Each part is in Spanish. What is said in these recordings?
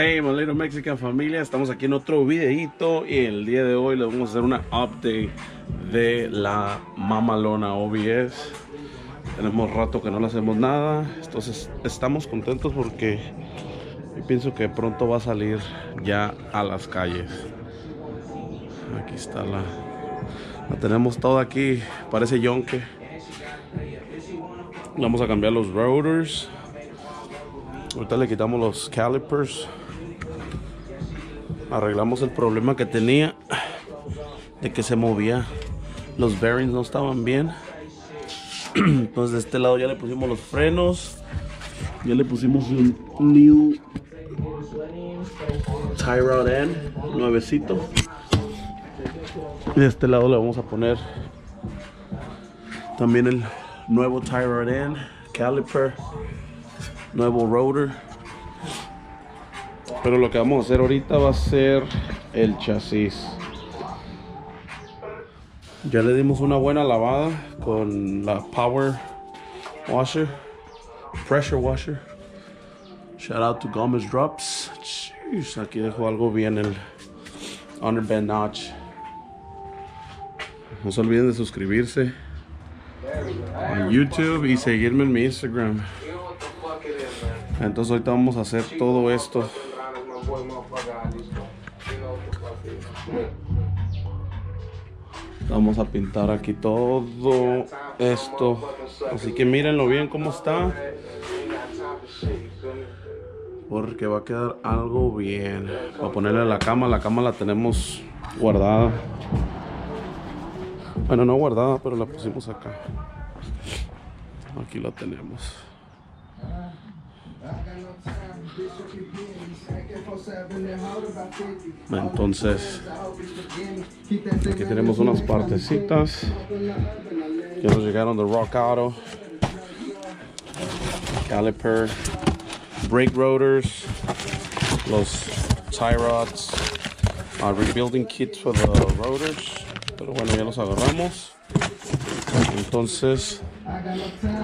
Hey, my little Mexican familia, estamos aquí en otro videito y el día de hoy les vamos a hacer una update de la mamalona OBS. Tenemos rato que no le hacemos nada, entonces estamos contentos porque pienso que pronto va a salir ya a las calles. Aquí está la, la tenemos toda aquí, parece yonke. Vamos a cambiar los rotors. Ahorita le quitamos los calipers. Arreglamos el problema que tenía de que se movía. Los bearings no estaban bien. Entonces de este lado ya le pusimos los frenos. Ya le pusimos un new tie rod end nuevecito. Y de este lado le vamos a poner también el nuevo tie rod end, caliper nuevo rotor. Pero lo que vamos a hacer ahorita va a ser el chasis. Ya le dimos una buena lavada con la power washer, pressure washer. Shout out to Gomez Drops. Aquí dejó algo bien el underbend notch. No se olviden de suscribirse en YouTube y seguirme en mi Instagram. Entonces ahorita vamos a hacer todo esto. Vamos a pintar aquí todo esto. Así que mírenlo bien cómo está. Porque va a quedar algo bien. Para ponerle la cama. La cama la tenemos guardada. Bueno, no guardada, pero la pusimos acá. Aquí la tenemos. Entonces, aquí tenemos unas partecitas que nos llegaron de Rock Auto, caliper, brake rotors, los tie rods, uh, rebuilding kits for the rotors, pero bueno, ya los agarramos. Entonces,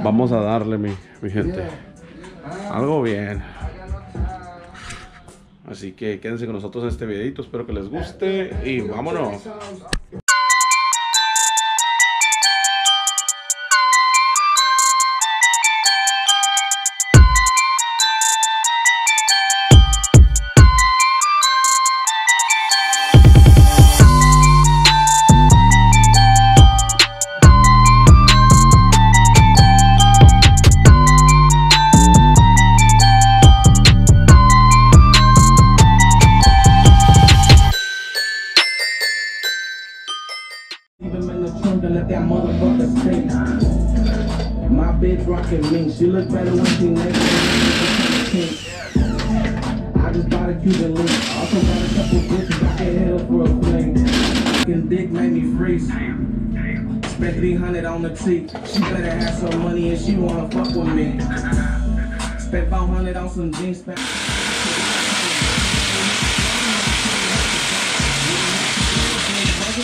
vamos a darle, mi, mi gente, algo bien. Así que quédense con nosotros en este videito, espero que les guste y vámonos. She look better when she naked. I just bought a Cuban link. Also got a couple bitches I can hit up for a fling. Fucking dick made me freeze. Spent 300 on the teeth. She better have some money and she wanna fuck with me. Spent 400 on some jeans. Wasn't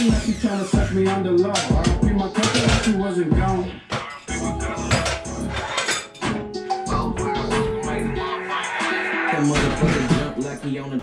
like she tryna suck me under law. I feel my cousin like she wasn't gone. That motherfucker jump like he on a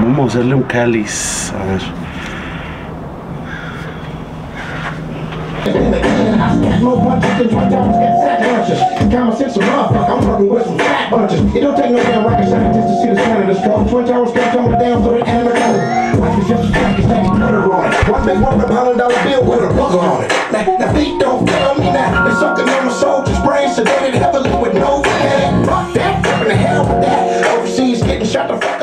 Vamos a hacerle un cáliz. A ver. Lunches. Common sense a motherfucker, I'm working with some fat bunches. It don't take no damn rocket scientist to see the Canada's come. Twin Towers can't tumble down through the end of the road. Is just a it's taking butter on it. One big one hundred dollar bill with a bugger on it. Now, now feet don't fail me now. They're sucking on my soldier's brain, sedated heavily with no fan. Fuck that, in the hell with that. Overseas getting shot the fuck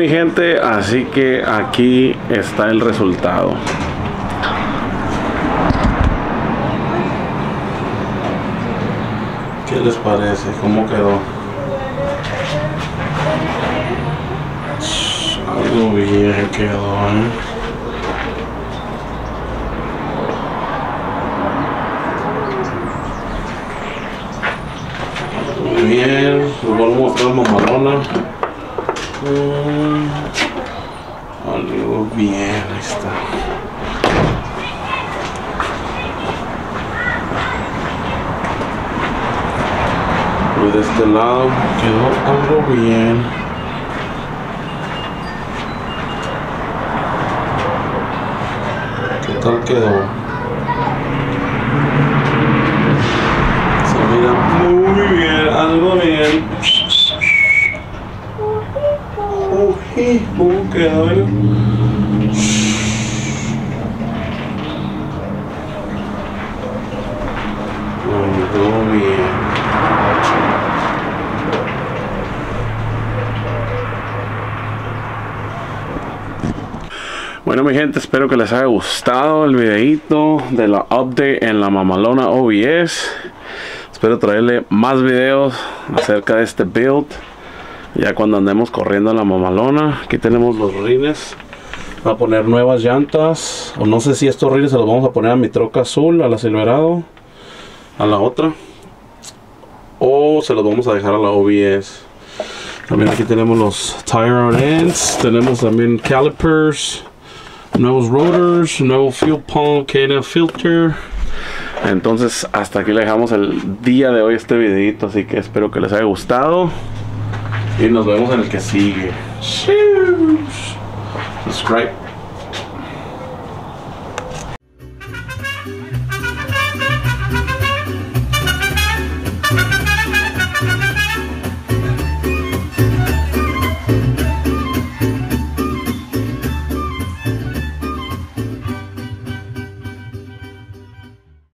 mi gente, así que aquí está el resultado. ¿Qué les parece? ¿Cómo quedó? Algo bien quedó, ¿eh? Bien, les voy a mostrar mamalona. Algo bien, ahí está. De este lado quedó algo bien. ¿Qué tal quedó? Se mira muy bien, algo bien. Uy, ¿cómo quedó? eh? Algo bien. Bueno mi gente, espero que les haya gustado el videito de la update en la mamalona OBS. Espero traerle más videos acerca de este build. Ya cuando andemos corriendo en la mamalona. Aquí tenemos los rines. A poner nuevas llantas. O no sé si estos rines se los vamos a poner a mi troca azul, a la Silverado. A la otra. O se los vamos a dejar a la OBS. También aquí tenemos los tire on ends. Tenemos también calipers nuevos rotors, nuevo fuel pump, KNF filter. Entonces, hasta aquí le dejamos el día de hoy este videito, así que espero que les haya gustado. Y nos vemos en el que sigue. Subscribe.